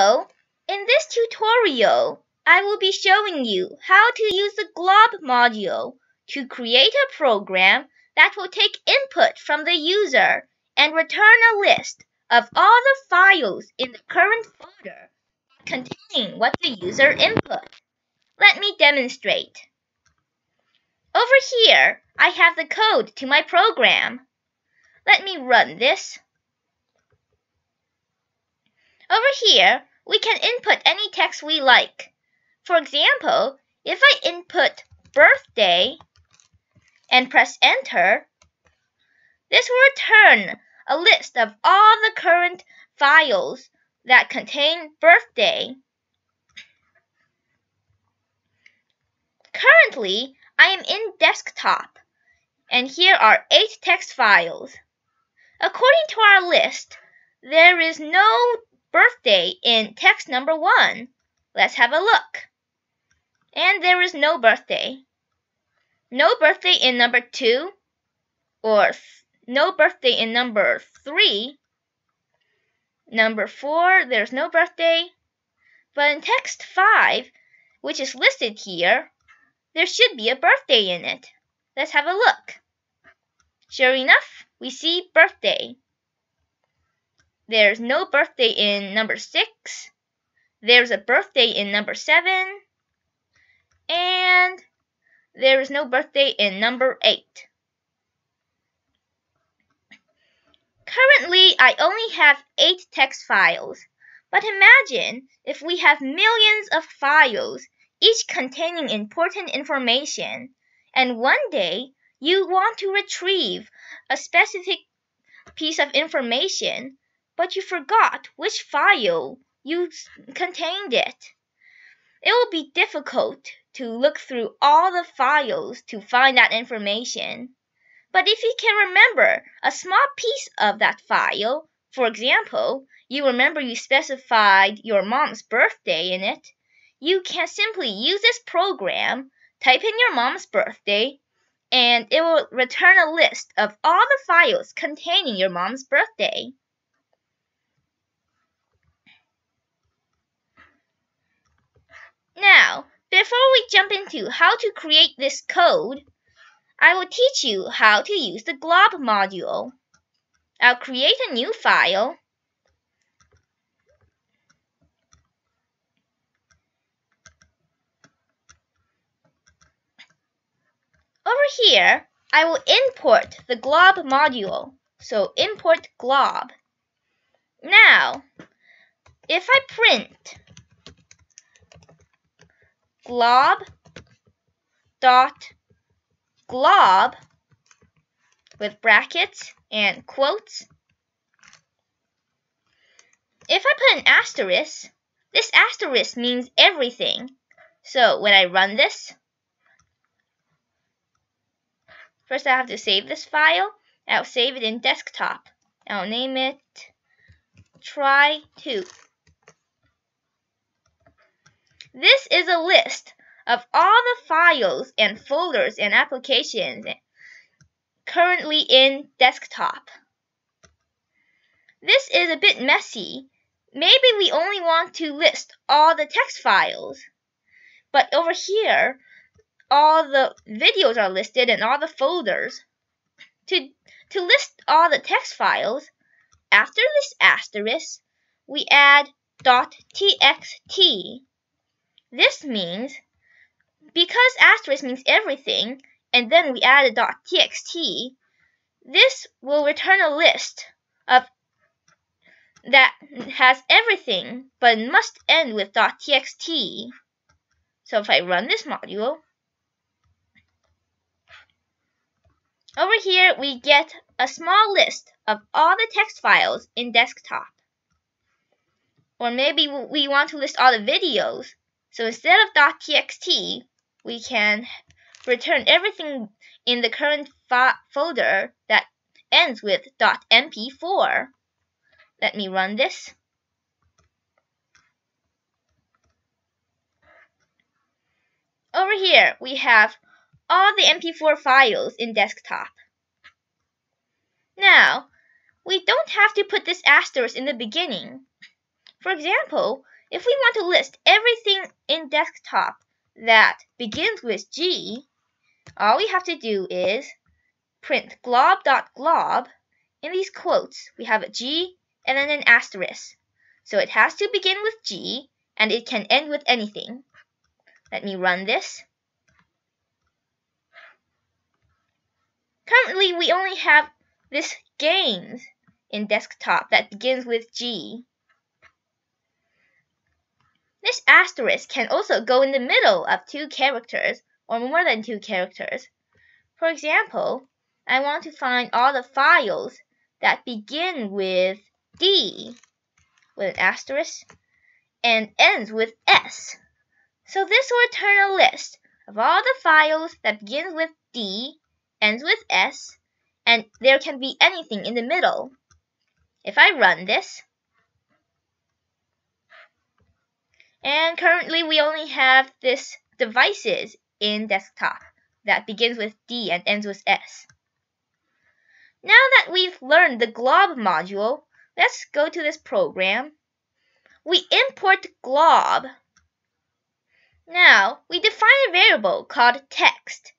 In this tutorial, I will be showing you how to use the glob module to create a program that will take input from the user and return a list of all the files in the current folder containing what the user input. Let me demonstrate. Over here, I have the code to my program. Let me run this. Over here, we can input any text we like. For example, if I input birthday and press enter, this will return a list of all the current files that contain birthday. Currently, I am in desktop, and here are eight text files. According to our list, there is no birthday in text number one. Let's have a look. And there is no birthday. No birthday in number two, or no birthday in number three. Number four, there's no birthday. But in text five, which is listed here, there should be a birthday in it. Let's have a look. Sure enough, we see birthday. There's no birthday in number 6. There's a birthday in number 7. And there is no birthday in number 8. Currently, I only have 8 text files. But imagine if we have millions of files, each containing important information, and one day you want to retrieve a specific piece of information but you forgot which file you contained it. It will be difficult to look through all the files to find that information. But if you can remember a small piece of that file, for example, you remember you specified your mom's birthday in it, you can simply use this program, type in your mom's birthday, and it will return a list of all the files containing your mom's birthday. Now, before we jump into how to create this code, I will teach you how to use the glob module. I'll create a new file. Over here, I will import the glob module. So import glob. Now, if I print glob dot glob with brackets and quotes. If I put an asterisk, this asterisk means everything. So when I run this, first I have to save this file. I'll save it in desktop. I'll name it try2. This is a list of all the files and folders and applications currently in desktop. This is a bit messy. Maybe we only want to list all the text files. But over here, all the videos are listed and all the folders. To, to list all the text files, after this asterisk, we add .txt this means, because asterisk means everything, and then we add a .txt, this will return a list of that has everything, but must end with .txt. So if I run this module, over here we get a small list of all the text files in desktop. Or maybe we want to list all the videos, so instead of .txt, we can return everything in the current folder that ends with .mp4. Let me run this. Over here, we have all the MP4 files in desktop. Now, we don't have to put this asterisk in the beginning. For example, if we want to list everything in desktop that begins with G, all we have to do is print glob.glob. In these quotes, we have a G and then an asterisk. So it has to begin with G and it can end with anything. Let me run this. Currently, we only have this games in desktop that begins with G. This asterisk can also go in the middle of two characters or more than two characters. For example, I want to find all the files that begin with D with an asterisk and ends with S. So this will return a list of all the files that begins with D, ends with S, and there can be anything in the middle. If I run this, and currently we only have this devices in desktop that begins with D and ends with S. Now that we've learned the glob module, let's go to this program. We import glob. Now, we define a variable called text,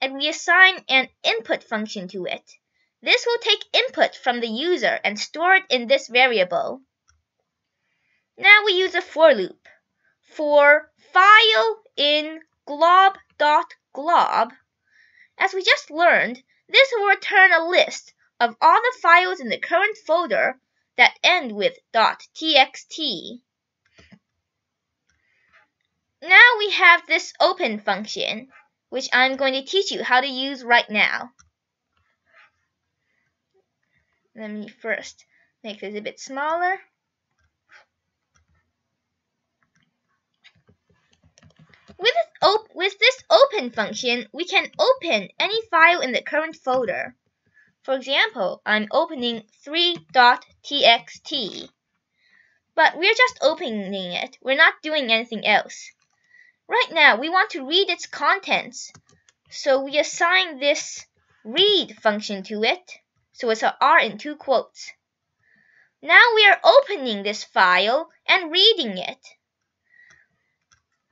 and we assign an input function to it. This will take input from the user and store it in this variable. Now we use a for loop. For file in glob.glob, as we just learned, this will return a list of all the files in the current folder that end with .txt. Now we have this open function, which I'm going to teach you how to use right now. Let me first make this a bit smaller. With this, with this open function, we can open any file in the current folder. For example, I'm opening 3.txt. But we're just opening it. We're not doing anything else. Right now, we want to read its contents. So we assign this read function to it. So it's a R in two quotes. Now we are opening this file and reading it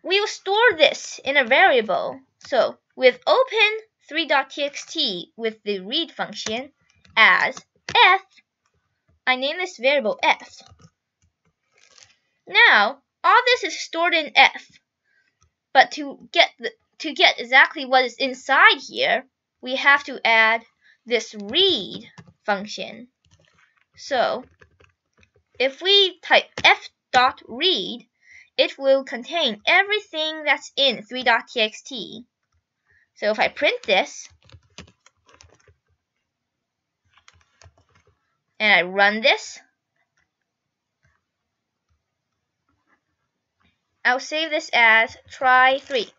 we will store this in a variable. So with open 3.txt with the read function as f, I name this variable f. Now, all this is stored in f. But to get the, to get exactly what is inside here, we have to add this read function. So, if we type f dot read, it will contain everything that's in 3.txt. So if I print this, and I run this, I'll save this as try 3.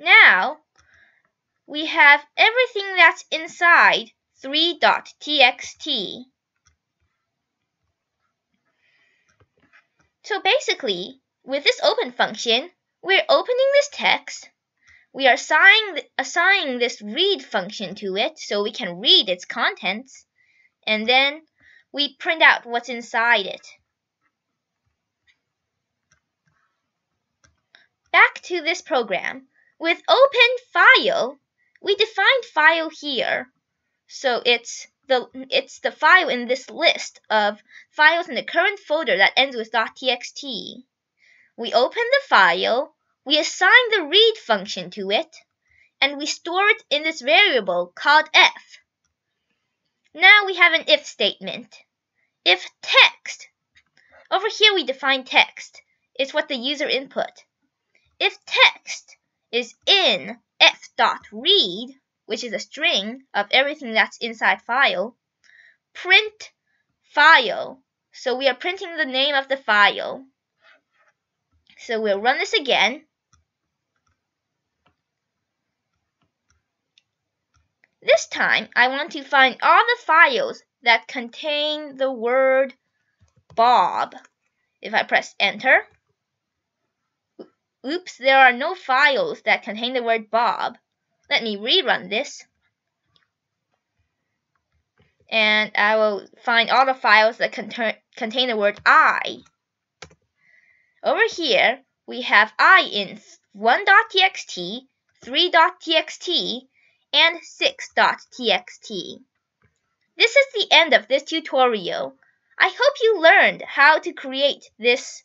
Now we have everything that's inside 3.txt. So basically, with this open function, we're opening this text, we are assigning, assigning this read function to it so we can read its contents, and then we print out what's inside it. Back to this program. With open file, we define file here. So it's the it's the file in this list of files in the current folder that ends with .txt. We open the file, we assign the read function to it, and we store it in this variable called f. Now we have an if statement. If text, over here we define text, it's what the user input. If text is in f.read, which is a string of everything that's inside file, print file. So we are printing the name of the file. So we'll run this again. This time, I want to find all the files that contain the word Bob. If I press enter, Oops, there are no files that contain the word Bob. Let me rerun this. And I will find all the files that contain, the word I. Over here, we have I in 1.txt, 3.txt, and 6.txt. This is the end of this tutorial. I hope you learned how to create this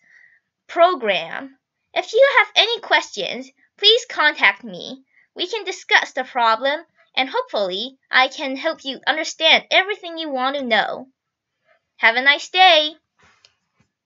program. If you have any questions, please contact me. We can discuss the problem and hopefully I can help you understand everything you want to know. Have a nice day!